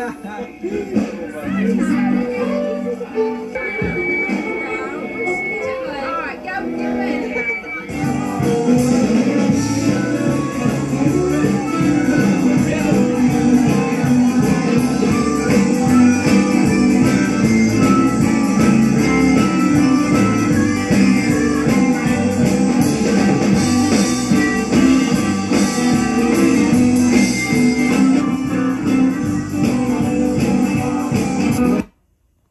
Ha ha!